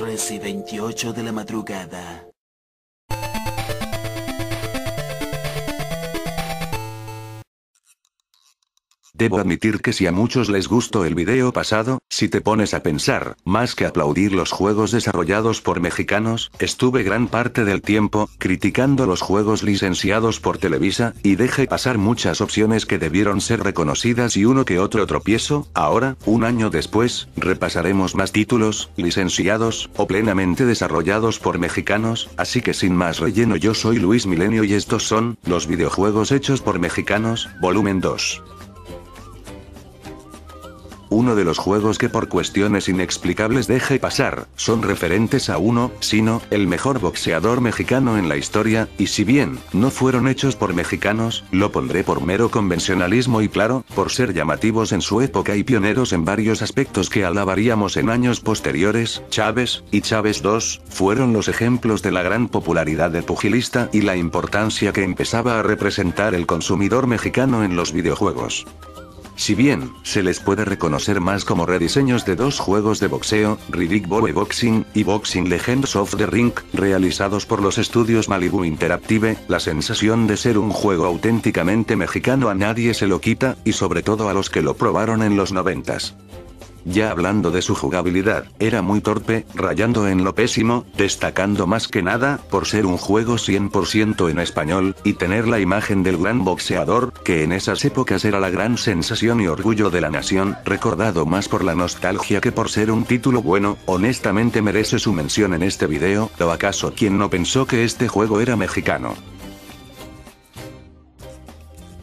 13 y 28 de la madrugada. Debo admitir que si a muchos les gustó el video pasado, si te pones a pensar, más que aplaudir los juegos desarrollados por mexicanos, estuve gran parte del tiempo, criticando los juegos licenciados por Televisa, y dejé pasar muchas opciones que debieron ser reconocidas y uno que otro tropiezo, ahora, un año después, repasaremos más títulos, licenciados, o plenamente desarrollados por mexicanos, así que sin más relleno yo soy Luis Milenio y estos son, los videojuegos hechos por mexicanos, volumen 2. Uno de los juegos que por cuestiones inexplicables deje pasar, son referentes a uno, sino, el mejor boxeador mexicano en la historia, y si bien, no fueron hechos por mexicanos, lo pondré por mero convencionalismo y claro, por ser llamativos en su época y pioneros en varios aspectos que alabaríamos en años posteriores, Chávez, y Chávez II, fueron los ejemplos de la gran popularidad del pugilista y la importancia que empezaba a representar el consumidor mexicano en los videojuegos. Si bien, se les puede reconocer más como rediseños de dos juegos de boxeo, Riddick Bowe Boxing, y Boxing Legends of the Ring, realizados por los estudios Malibu Interactive, la sensación de ser un juego auténticamente mexicano a nadie se lo quita, y sobre todo a los que lo probaron en los noventas. Ya hablando de su jugabilidad, era muy torpe, rayando en lo pésimo, destacando más que nada, por ser un juego 100% en español, y tener la imagen del gran boxeador, que en esas épocas era la gran sensación y orgullo de la nación, recordado más por la nostalgia que por ser un título bueno, honestamente merece su mención en este video, o acaso quien no pensó que este juego era mexicano.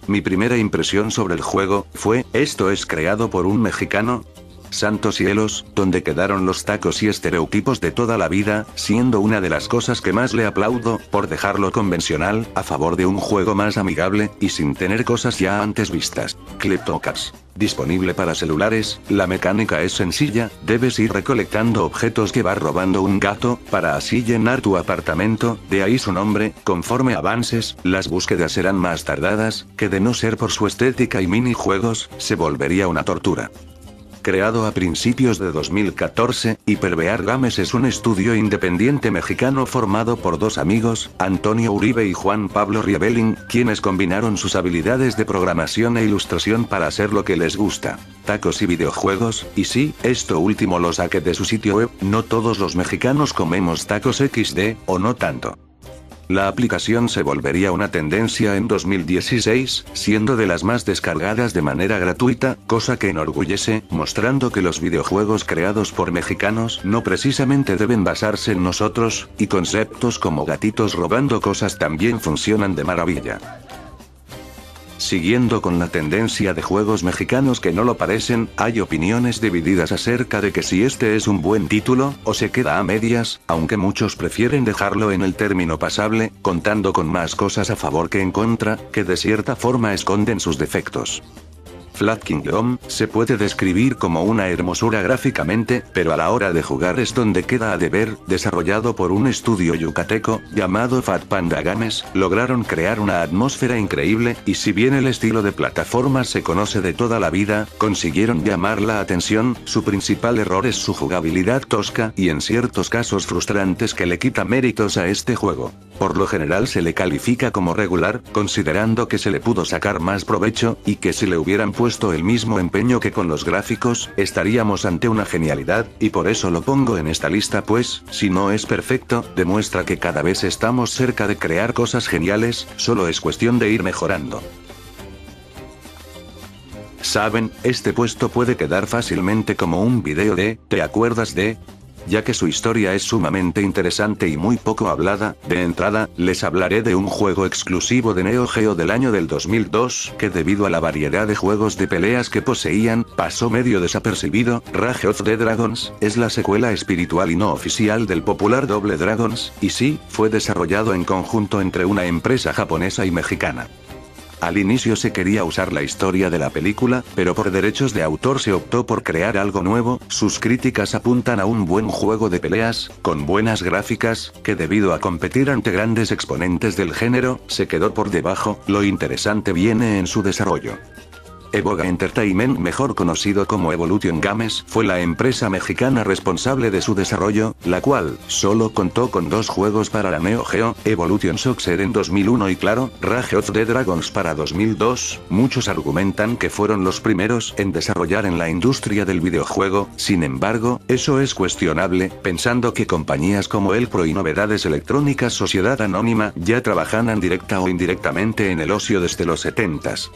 Mi primera impresión sobre el juego, fue, ¿esto es creado por un mexicano? Santos cielos, donde quedaron los tacos y estereotipos de toda la vida, siendo una de las cosas que más le aplaudo, por dejarlo convencional, a favor de un juego más amigable, y sin tener cosas ya antes vistas. Kleptocars. Disponible para celulares, la mecánica es sencilla, debes ir recolectando objetos que va robando un gato, para así llenar tu apartamento, de ahí su nombre, conforme avances, las búsquedas serán más tardadas, que de no ser por su estética y minijuegos, se volvería una tortura creado a principios de 2014, Hyperbear Games es un estudio independiente mexicano formado por dos amigos, Antonio Uribe y Juan Pablo Riebelin, quienes combinaron sus habilidades de programación e ilustración para hacer lo que les gusta, tacos y videojuegos, y sí, esto último lo saqué de su sitio web, no todos los mexicanos comemos tacos XD, o no tanto. La aplicación se volvería una tendencia en 2016, siendo de las más descargadas de manera gratuita, cosa que enorgullece, mostrando que los videojuegos creados por mexicanos no precisamente deben basarse en nosotros, y conceptos como gatitos robando cosas también funcionan de maravilla. Siguiendo con la tendencia de juegos mexicanos que no lo parecen, hay opiniones divididas acerca de que si este es un buen título, o se queda a medias, aunque muchos prefieren dejarlo en el término pasable, contando con más cosas a favor que en contra, que de cierta forma esconden sus defectos. Flat Kingdom, se puede describir como una hermosura gráficamente, pero a la hora de jugar es donde queda a deber, desarrollado por un estudio yucateco, llamado Fat Panda Games, lograron crear una atmósfera increíble, y si bien el estilo de plataformas se conoce de toda la vida, consiguieron llamar la atención, su principal error es su jugabilidad tosca, y en ciertos casos frustrantes que le quita méritos a este juego. Por lo general se le califica como regular, considerando que se le pudo sacar más provecho, y que si le hubieran puesto el mismo empeño que con los gráficos, estaríamos ante una genialidad, y por eso lo pongo en esta lista pues, si no es perfecto, demuestra que cada vez estamos cerca de crear cosas geniales, solo es cuestión de ir mejorando. Saben, este puesto puede quedar fácilmente como un video de, ¿te acuerdas de? Ya que su historia es sumamente interesante y muy poco hablada, de entrada, les hablaré de un juego exclusivo de Neo Geo del año del 2002, que debido a la variedad de juegos de peleas que poseían, pasó medio desapercibido, Rage of the Dragons, es la secuela espiritual y no oficial del popular Double Dragons, y sí, fue desarrollado en conjunto entre una empresa japonesa y mexicana. Al inicio se quería usar la historia de la película, pero por derechos de autor se optó por crear algo nuevo, sus críticas apuntan a un buen juego de peleas, con buenas gráficas, que debido a competir ante grandes exponentes del género, se quedó por debajo, lo interesante viene en su desarrollo. Evoga Entertainment, mejor conocido como Evolution Games, fue la empresa mexicana responsable de su desarrollo, la cual solo contó con dos juegos para la Neo Geo, Evolution Soccer en 2001 y claro, Rage of the Dragons para 2002. Muchos argumentan que fueron los primeros en desarrollar en la industria del videojuego, sin embargo, eso es cuestionable, pensando que compañías como El Pro y Novedades Electrónicas Sociedad Anónima ya trabajaban directa o indirectamente en el ocio desde los 70s.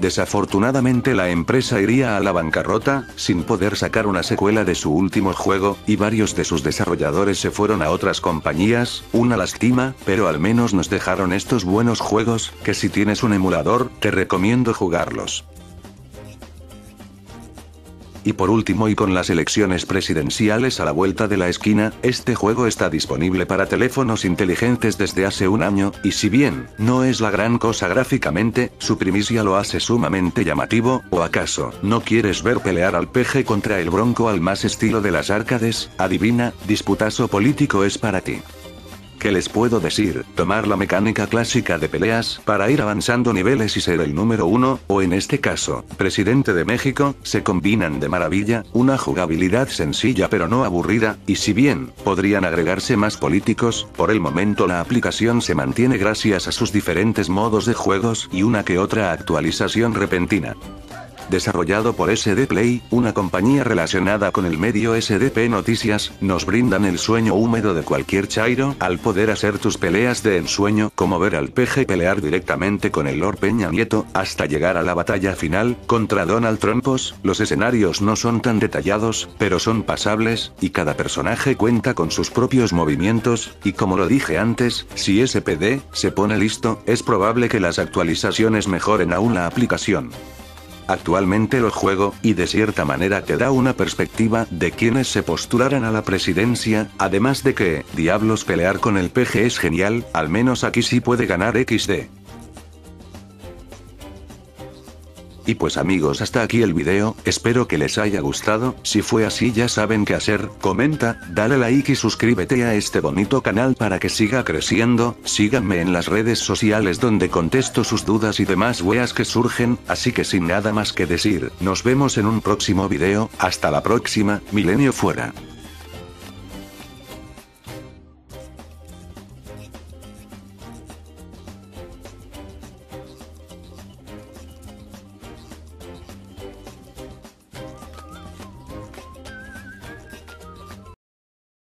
Desafortunadamente la empresa iría a la bancarrota, sin poder sacar una secuela de su último juego, y varios de sus desarrolladores se fueron a otras compañías, una lástima, pero al menos nos dejaron estos buenos juegos, que si tienes un emulador, te recomiendo jugarlos. Y por último y con las elecciones presidenciales a la vuelta de la esquina, este juego está disponible para teléfonos inteligentes desde hace un año, y si bien, no es la gran cosa gráficamente, su primicia lo hace sumamente llamativo, o acaso, ¿no quieres ver pelear al peje contra el bronco al más estilo de las arcades? Adivina, disputazo político es para ti. ¿Qué les puedo decir? Tomar la mecánica clásica de peleas, para ir avanzando niveles y ser el número uno, o en este caso, presidente de México, se combinan de maravilla, una jugabilidad sencilla pero no aburrida, y si bien, podrían agregarse más políticos, por el momento la aplicación se mantiene gracias a sus diferentes modos de juegos y una que otra actualización repentina. Desarrollado por SD Play, una compañía relacionada con el medio SDP Noticias, nos brindan el sueño húmedo de cualquier chairo, al poder hacer tus peleas de ensueño, como ver al peje pelear directamente con el Lord Peña Nieto, hasta llegar a la batalla final, contra Donald Trumpos, los escenarios no son tan detallados, pero son pasables, y cada personaje cuenta con sus propios movimientos, y como lo dije antes, si SPD, se pone listo, es probable que las actualizaciones mejoren aún la aplicación. Actualmente lo juego, y de cierta manera te da una perspectiva de quienes se postularan a la presidencia, además de que, diablos pelear con el PG es genial, al menos aquí sí puede ganar XD. Y pues amigos hasta aquí el video, espero que les haya gustado, si fue así ya saben qué hacer, comenta, dale like y suscríbete a este bonito canal para que siga creciendo, síganme en las redes sociales donde contesto sus dudas y demás weas que surgen, así que sin nada más que decir, nos vemos en un próximo video, hasta la próxima, milenio fuera.